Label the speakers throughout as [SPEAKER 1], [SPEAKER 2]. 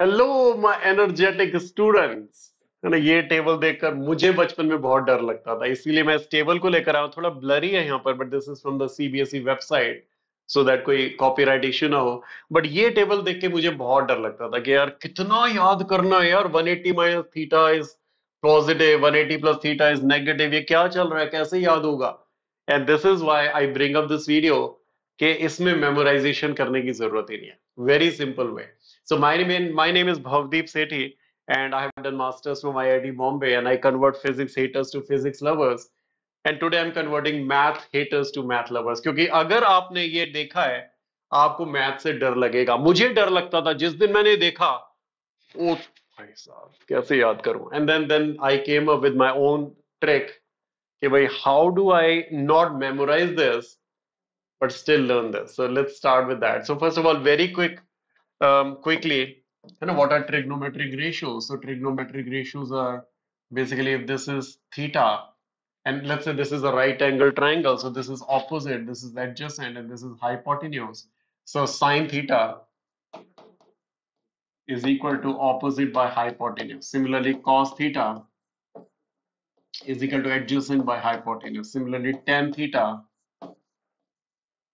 [SPEAKER 1] Hello my energetic students है ना, ये टेबल देखकर मुझे बचपन में बहुत डर लगता था, इसीलिए मैं इस टेबल को लेकर आया थोड़ा ब्लरी है यहाँ पर but this is from the CBSE website so that कोई कॉपीराइट इश्यू ना हो। बट ये टेबल देख के मुझे बहुत डर लगता था कि यार, कितना याद करना है यार 180 minus theta is positive 180 plus theta is negative ये क्या चल रहा है, कैसे याद होगा? And this is why I bring up this video कि इसमें मेमोराइजेशन करने की ज़रूरत ही नहीं है। Very simple way So my name, my name is Bhavdeep Sethi and I have done masters from IIT Bombay and I convert physics haters to physics lovers. And today I'm converting math haters to math lovers. क्योंकि अगर आपने ये देखा है आपको math से डर लगेगा मुझे डर लगता था जिस दिन मैंने देखा ओ भाई साहब कैसे याद करूं and then then I came up with my own trick कि भाई how do I not memorise this but still learn this. So let's start with that. So first of all, very quick um, quickly, you know, what are trigonometric ratios? So trigonometric ratios are basically if this is theta, and let's say this is a right angle triangle, so this is opposite, this is adjacent, and this is hypotenuse. So sine theta is equal to opposite by hypotenuse. Similarly, cos theta is equal to adjacent by hypotenuse. Similarly, tan theta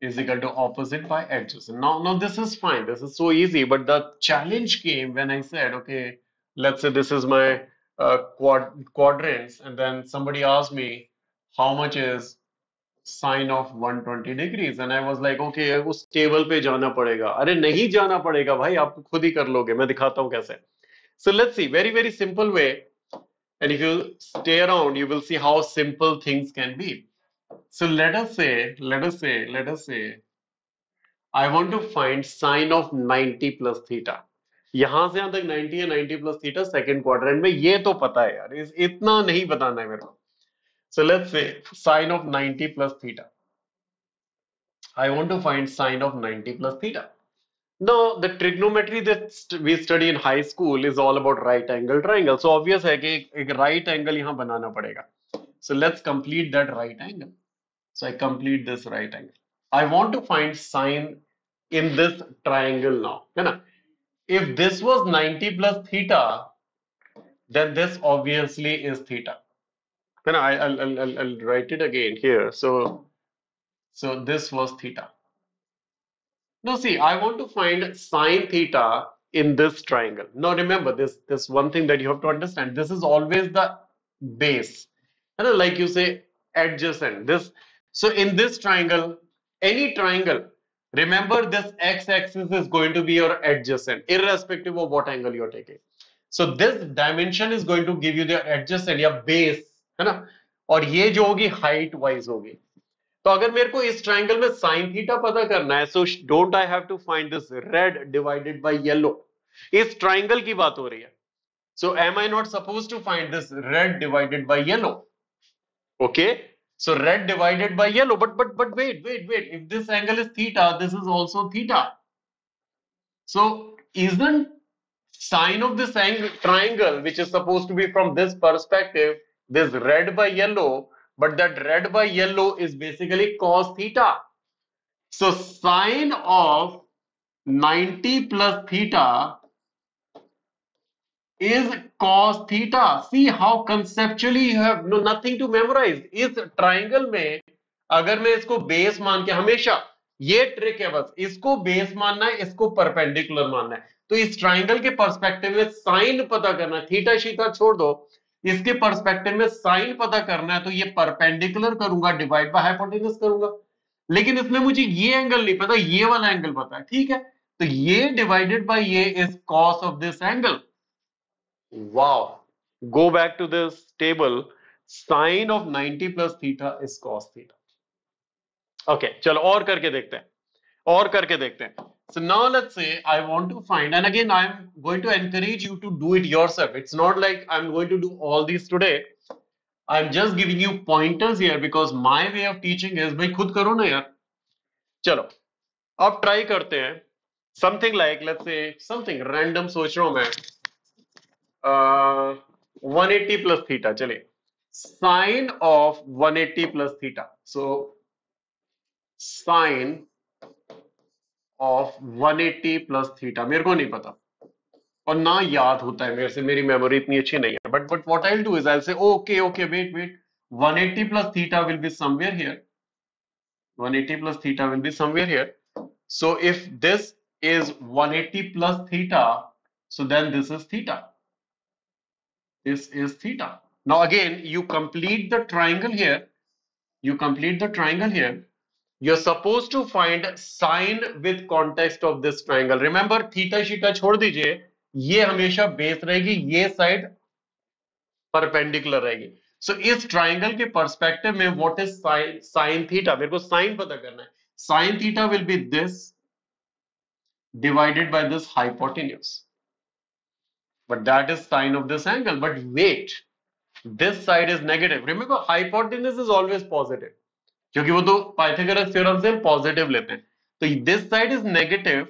[SPEAKER 1] is equal to opposite by adjacent. Now, now this is fine. This is so easy. But the challenge came when I said, okay, let's say this is my uh, quad quadrants, and then somebody asked me how much is sine of 120 degrees, and I was like, okay, उस table पे जाना पड़ेगा. अरे नहीं जाना पड़ेगा भाई, आप खुद ही कर लोगे. मैं दिखाता हूँ कैसे. So let's see. Very very simple way. And if you stay around, you will see how simple things can be. So let us say, let us say, let us say, I want to find sine of 90 plus theta. यहाँ से यहाँ तक 90 है 90 plus theta second quadrant में ये तो पता है यार इस इतना नहीं बताना है मेरे को so let's say sine of 90 plus theta I want to find sine of 90 plus theta now the trigonometry that we study in high school is all about right angle triangle so obvious है कि एक right angle यहाँ बनाना पड़ेगा so let's complete that right angle so I complete this right angle. I want to find sine in this triangle now. If this was 90 plus theta, then this obviously is theta. Then I, will I'll, I'll, I'll write it again here. So, so this was theta. Now see, I want to find sine theta in this triangle. Now remember this, this one thing that you have to understand. This is always the base And like you say, adjacent. This so in this triangle, any triangle, remember this x-axis is going to be your adjacent, irrespective of what angle you're taking. So this dimension is going to give you the adjacent या base, है ना? और ये जो होगी height wise होगी. तो अगर मेरे को इस ट्राइंगल में साइन थीटा पता करना है so don't I have to find this red divided by yellow इस ट्राइंगल की बात हो रही है सो M I not suppose to find this red divided by yellow Okay so red divided by yellow, but but but wait, wait, wait. If this angle is theta, this is also theta. So isn't sine of this angle triangle, which is supposed to be from this perspective, this red by yellow, but that red by yellow is basically cos theta. So sine of 90 plus theta is cos theta. See how conceptually you have no, nothing to memorize. इस triangle में अगर मैं इसको base मान के हमेशा, ये trick है बस, इसको बेस मानना है, इसको परपेंडिकुलर मानना है तो इस ट्राइंगल के परस्पेक्टिव में साइन पता करना थीटा शीटा छोड़ दो, इसके परस्पेक्टिव में साइन पता करना है तो ये परपेंडिकुलर करूँगा डिवाइड बाय हाइपोटेनस करूँगा लेकिन इसमें मुझे ये एंगल नहीं पता, ये वाला एंगल पता है, ठीक है तो ये डिवाइडेड बाय ये is cos of this angle Wow. Go back to this table. Sine of 90 plus theta is cos theta. Okay, चलो और करके देखते हैं और करके देखते हैं so now let's say I want to find and again I'm going to encourage you to do it yourself it's not like I'm going to do all these today I'm just giving you pointers here because my way of teaching is भाई खुद करो ना यार चलो अब try करते हैं something like let's say something random सोच रहा हूँ मैं वन एट्टी प्लस थीटा चले। Sine of one eighty plus theta so sine of one eighty plus theta मेरे को नहीं पता। और ना याद होता है मेरे से, मेरी मेमोरी इतनी अच्छी नहीं है। But but what I do is I say okay okay wait wait 180 plus theta will be somewhere here 180 plus theta will be somewhere here so, if this is 180 plus theta, so then this is theta this is theta now again you complete the triangle here you complete the triangle here you're supposed to find sine with context of this triangle remember theta theta छोड़ दीजिए ये हमेशा base रहेगी ये side perpendicular रहेगी सो so, इस triangle के perspective में what is sine sine theta मेरे को साइन पता करना है sine theta will be this divided by this hypotenuse but that is sine of this angle but wait this side is negative remember hypotenuse is always positive क्योंकि वो तो Pythagoras theorem से positive लेते हैं तो this side is negative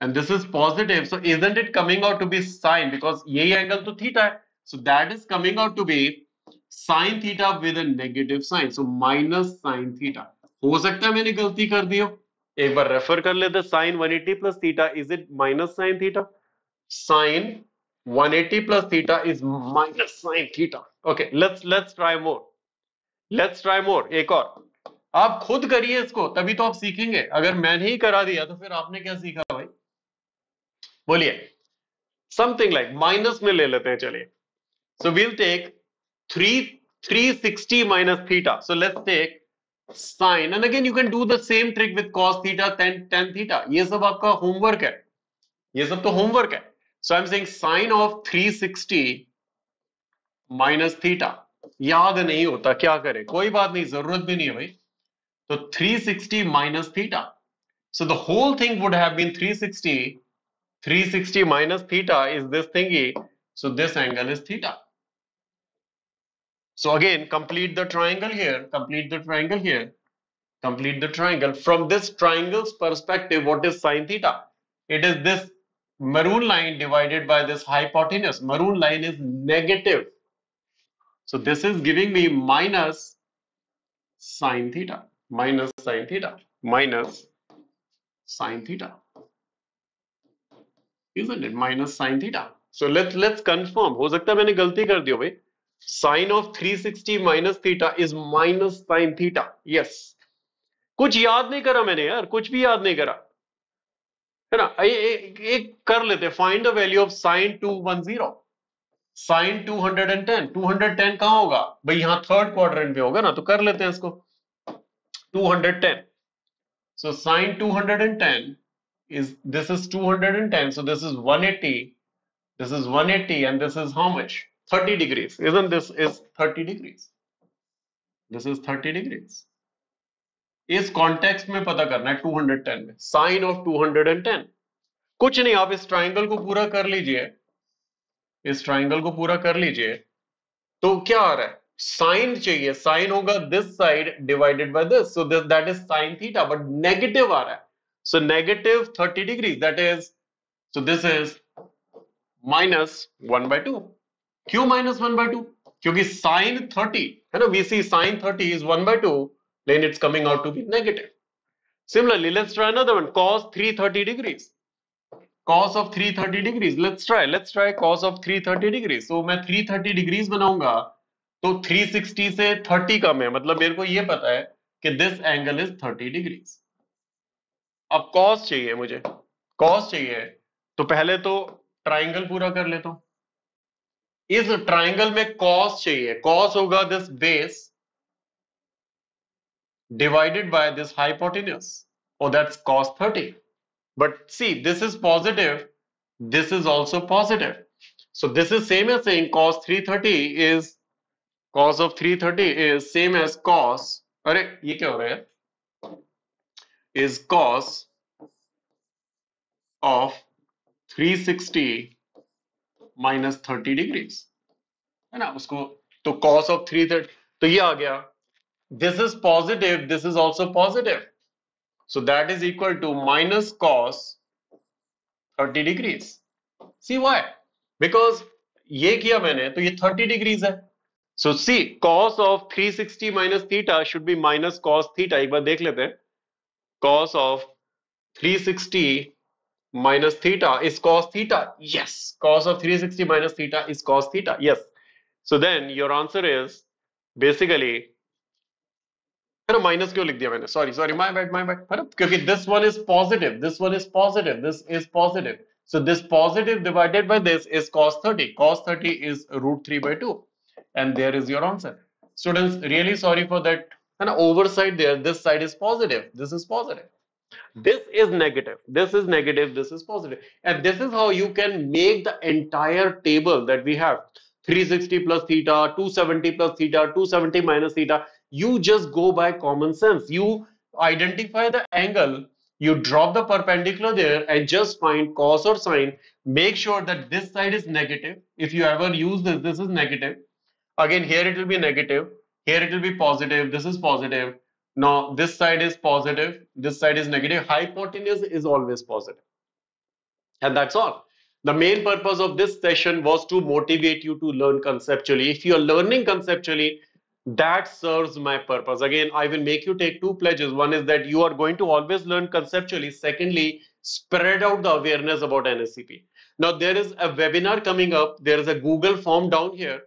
[SPEAKER 1] and this is positive so isn't it coming out to be sine because यही angle तो theta है so that is coming out to be sine theta with a negative sign so minus sine theta हो सकता है मैंने गलती कर दी हो एक बार रेफर कर लेते sine 180 plus theta is it minus sine theta sine 180 plus theta is minus sine theta okay let's let's try more let's try more एक और। आप खुद करिए इसको, तभी तो आप सीखेंगे। अगर मैंने ही करा दिया तो फिर आपने क्या सीखा भाई? बोलिए। समथिंग लाइक माइनस में ले लेते हैं, चलिए। So will take three 360 minus theta. So let's take sine, and again you can do the same trick with cos theta, tan tan theta. ये सब आपका होमवर्क है। ये सब तो होमवर्क है। so i'm saying sine of 360 minus theta याद नहीं होता क्या करें कोई बात नहीं जरूरत भी नहीं है भाई तो 360 minus theta so the whole thing would have been 360 360 minus theta is this thingy so this angle is theta so again, complete the triangle here, complete the triangle here, complete the triangle. From this triangle's perspective, what is sine theta? It is this maroon line divided by this hypotenuse. Maroon line is negative. So this is giving me minus sine theta, minus sine theta, minus sine theta. Isn't it? Minus sine theta. So let's let's confirm. हो सकता है मैंने गलती कर दी हो भाई sign of 360 minus theta is minus sine theta yes कुछ याद नहीं करा मैंने यार कुछ भी याद नहीं करा है ना? ए, ए, एक कर लेते find the value of sine two one zero sine two hundred and ten two hundred ten कहा होगा? भाई यहाँ थर्ड क्वार्टर में होगा ना तो कर लेते हैं इसको। Two hundred ten so sine two hundred and ten is this is two hundred and ten so this is one eighty this is one eighty and this is how much thirty degrees is this is thirty degrees this is thirty degrees इस context में पता करना है 210 में। Sign of 210 कुछ नहीं, आप इस ट्राइंगल को पूरा कर लीजिए। इस ट्राइंगल को पूरा कर लीजिए तो क्या आ रहा है? साइन चाहिए। साइन होगा this side divided by this so this that is sine theta but negative आ रहा है। So negative 30 degree that is so this is minus one by two क्यों माइनस वन बाय टू क्योंकि sine thirty है ना? We see sine thirty is one by two then it's coming out to be negative. Similarly, let's try another one. Cos 330 degrees. Cos of 330 degrees. Let's try. Let's try cos of 330 degrees. So मैं 330 degrees बनाऊँगा तो 360 से 30 कम है मतलब मेरे को ये पता है कि this angle is 30 degrees. अब cos चाहिए मुझे cos चाहिए तो पहले तो ट्राइंगल पूरा कर लेता हूँ इस ट्राइंगल में कॉस चाहिए कॉस होगा this base divided by this hypotenuse oh that's cos 30 but see this is positive this is also positive so this is same as saying cos 330 is cos of 330 is same as cos अरे ये क्या हो रहा है is cos of 360 minus 30 degrees है ना उसको तो cos of थ्री तो ये आ गया this is positive this is also positive so that is equal to minus cos thirty degrees C why because ये किया मैंने तो ये थर्टी डिग्रीज है सो सी cos of 360 minus theta should be minus cos theta एक बार देख लेते हैं cos of 360 minus theta is cos theta. Yes, cos of 360 minus theta is cos theta. Yes. So then your answer is basically है ना minus क्यों लिख दिया मैंने sorry sorry my bad my bad है ना क्योंकि this one is positive this one is positive this is positive so this positive divided by this is cos 30 cos 30 is root 3 by 2 and there is your answer students really sorry for that an oversight there this side is positive this is positive this is negative this is negative this is positive and this is how you can make the entire table that we have 360 plus theta 270 plus theta 270 minus theta you just go by common sense. You identify the angle, you drop the perpendicular there and just find cos or sine. Make sure that this side is negative. If you ever use this, this is negative. Again, here it will be negative. Here it will be positive. This is positive. Now, this side is positive. This side is negative. Hypotenuse is always positive. And that's all. The main purpose of this session was to motivate you to learn conceptually. If you are learning conceptually, that serves my purpose. Again i will make you take two pledges. One is that you are going to always learn conceptually. Secondly spread out the awareness about NSEP now there is a webinar coming up. There is a google form down here.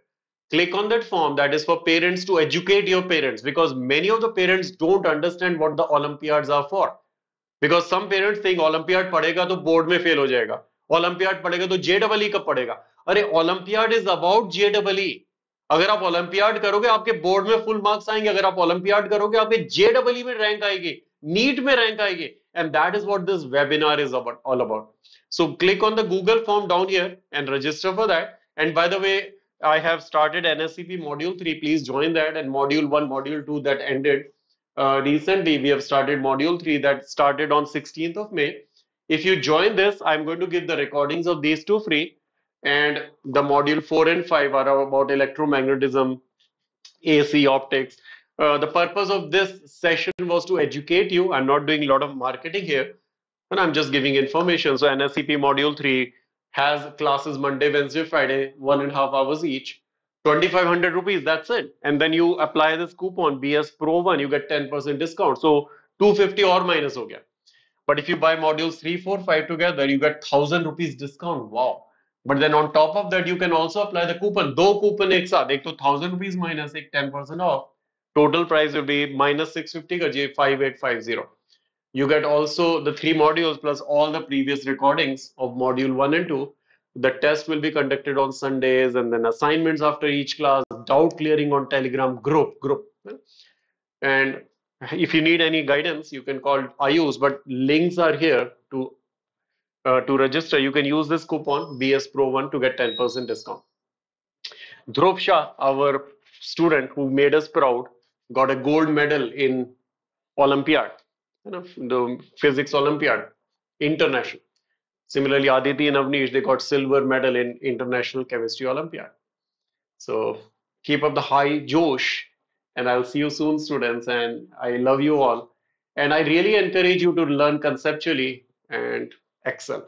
[SPEAKER 1] Click on that form. That is for parents to educate your parents because many of the parents don't understand what the olympiads are for. Because some parents think olympiad padega to board mein fail ho jayega. Olympiad padega to jwe ka padega अरे Olympiad is about JW अगर आप olympiad करोगे आपके board में full marks आएँगे अगर आप olympiad करोगे आपके जेडब्ल्यू में रैंक आएगी नीट में रैंक आएगी and that is what this webinar is about all about so click on the google form down here and register for that and by the way i have started nscp module 3 please join that and module 1 module 2 that ended uh, recently we have started module 3 that started on 16th of may if you join this i'm going to give the recordings of these two free and the module 4 and 5 are about electromagnetism, AC, optics. Uh, the purpose of this session was to educate you. I'm not doing a lot of marketing here, and I'm just giving information. So NSEP module 3 has classes Monday, Wednesday, Friday, one and a half hours each. 2500 rupees, that's it. And then you apply this coupon BS Pro 1, you get 10% discount. So 250 or minus ho gaya. But if you buy modules 3, 4, 5 together, you get 1000 rupees discount. Wow. But then on top of that, you can also apply the coupon. Though coupon ek saath, ek to thousand rupees minus ek 10% off. Total price will be minus 650 ka 5850. You get also the three modules plus all the previous recordings of module one and two. The test will be conducted on Sundays and then assignments after each class, doubt clearing on Telegram group, group. And if you need any guidance, you can call IUs, but links are here to uh, to register, you can use this coupon BS Pro 1 to get 10% discount. Dhruv Shah, our student who made us proud, got a gold medal in Olympiad, you know, the physics Olympiad, international. Similarly, Aditi and Avnish, they got silver medal in International Chemistry Olympiad. So keep up the high Josh, and I'll see you soon, students. And I love you all. And I really encourage you to learn conceptually and excel